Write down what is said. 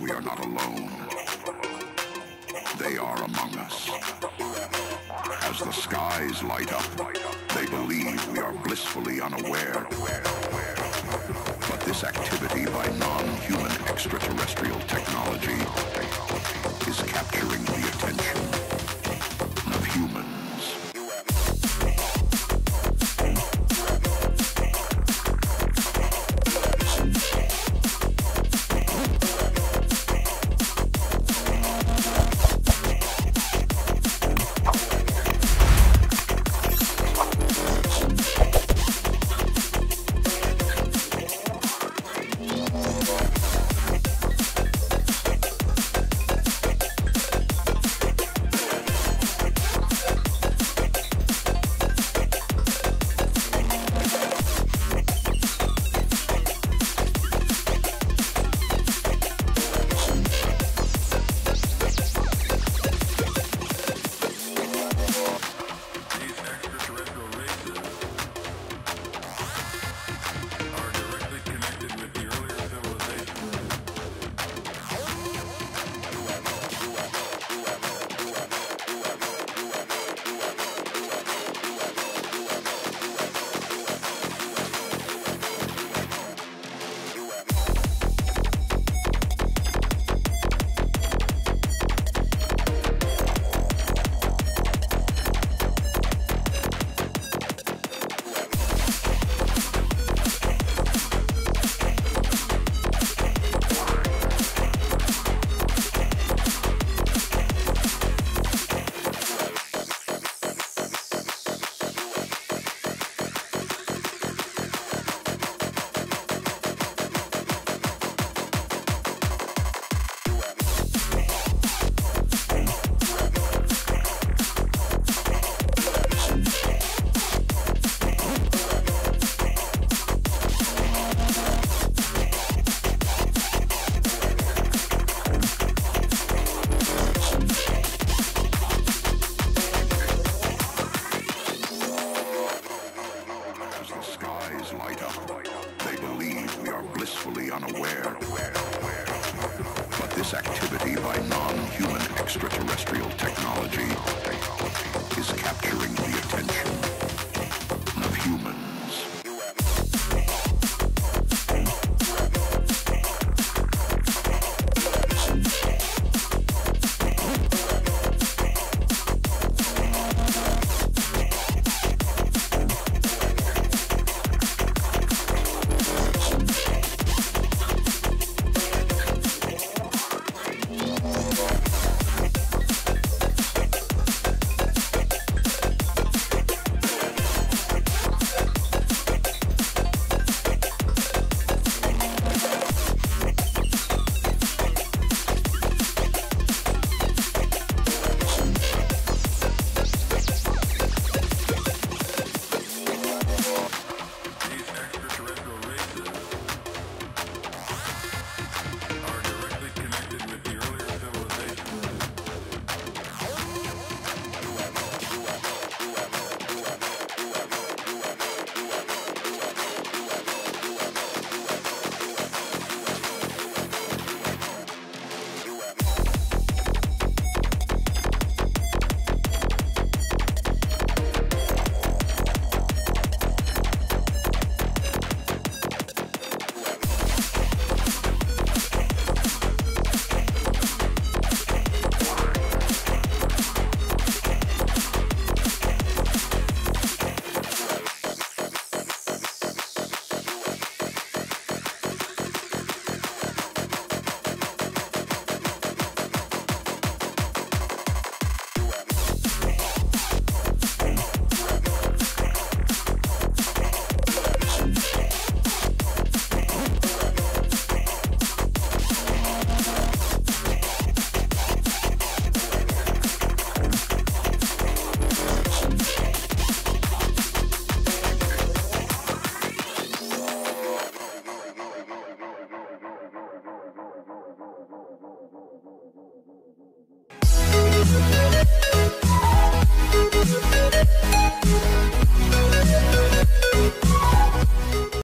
we are not alone. They are among us. As the skies light up, they believe we are blissfully unaware. But this activity by non-human extraterrestrial technology is capturing the light up. They believe we are blissfully unaware. But this activity by non-human extraterrestrial technology